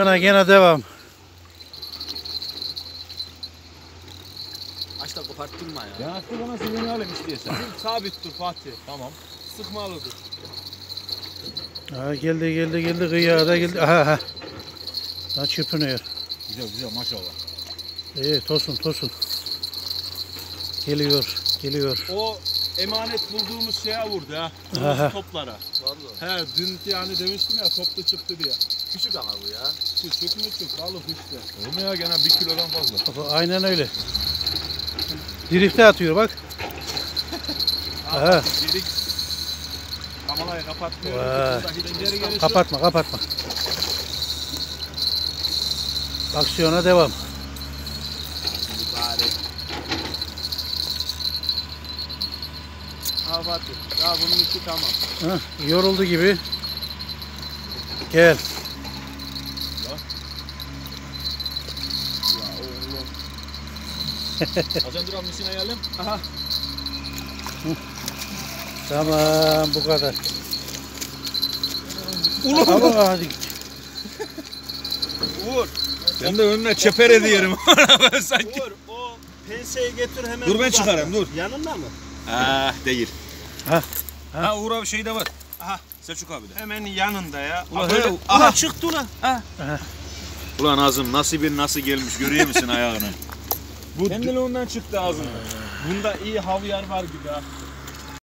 Gene gene devam. Açta koparttırma ya. Ya artık bana silini alayım istiyorsan. Sabit dur Fatih. tamam. Sıkmalı dur. Ha, geldi geldi geldi kıyıya da geldi. Aha ha. Ha çırpınıyor. Güzel güzel maşallah. İyi tosun tosun. Geliyor geliyor. O emanet bulduğumuz şeye vurdu ha. Aha. Toplara. Vallahi. He dün yani demiştim ya toplu çıktı diye. Küçük ama bu ya. Küçük müçük balık işte. Olur mu ya gene bir kilodan fazla. Aynen öyle. Drifte atıyor bak. Aha. Dedik. Kamerayı kapatmıyor. Kapatma kapatma. Aksiyona devam. Ha Fatih. Ya bunun içi tamam. Hah, yoruldu gibi. Gel. Ya oğlum. Hasan Duran misin ayarlayayım? Aha. Tamam bu kadar. Ulan. hadi. Uğur. Ben de önüne çeper ediyorum. ben sanki. Uğur o penseyi getir hemen. Dur ben çıkarayım, dur. Yanında mı? Ah değil. Ha, Ha, ha. Uğur abi şey de var. Aha. Selçuk abi de. Hemen yanında ya. Ulan Aa, böyle. hele- Aha Aha. çıktı ulan. Ulan ağzım nasibin nasıl gelmiş görüyor musun ayağını? Bu Kendiliğinden çıktı ağzım. Bunda iyi havyar var gibi ha.